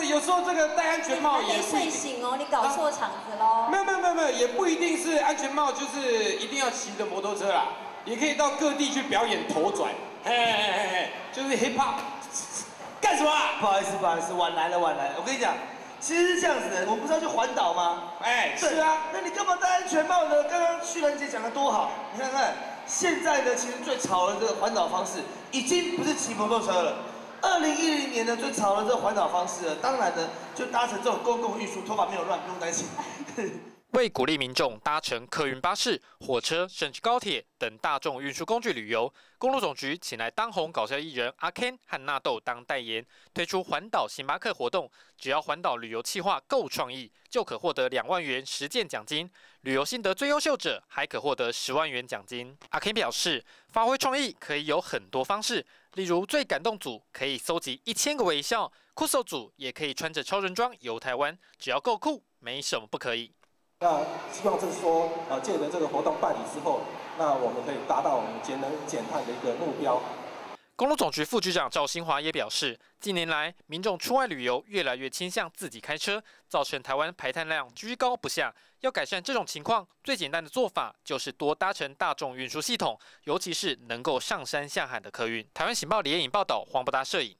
的有时候这个戴安全帽也没睡醒哦，你搞错场子喽。没有没有没有没有，也不一定是安全帽，就是一定要骑着摩托车啦，也可以到各地去表演头转，嘿嘿嘿嘿，就是 hip hop。干什么啊？不好意思，不好意思，晚来了，晚来了。我跟你讲，其实是这样子的，我们不是要去环岛吗？哎，对是啊，那你干嘛戴安全帽呢？刚刚旭兰姐讲的多好，你看看，现在呢，其实最潮的这个环岛方式，已经不是骑摩托车了。二零一零年呢，最潮的这个环岛方式，当然呢，就搭乘这种公共运输，头发没有乱，不用担心。为鼓励民众搭乘客运巴士、火车甚至高铁等大众运输工具旅游，公路总局请来当红搞笑艺人阿 Ken 和纳豆当代言，推出环岛星巴克活动。只要环岛旅游计划够创意，就可获得两万元实践奖金；旅游心得最优秀者还可获得十万元奖金。阿 Ken 表示，发挥创意可以有很多方式，例如最感动组可以搜集一千个微笑，酷搜组也可以穿着超人装游台湾，只要够酷，没什么不可以。那希望就是说，呃，借着这个活动办理之后，那我们可以达到我们节能减碳的一个目标。公路总局副局长赵新华也表示，近年来民众出外旅游越来越倾向自己开车，造成台湾排碳量居高不下。要改善这种情况，最简单的做法就是多搭乘大众运输系统，尤其是能够上山下海的客运。台湾醒报联影报道，黄不达摄影。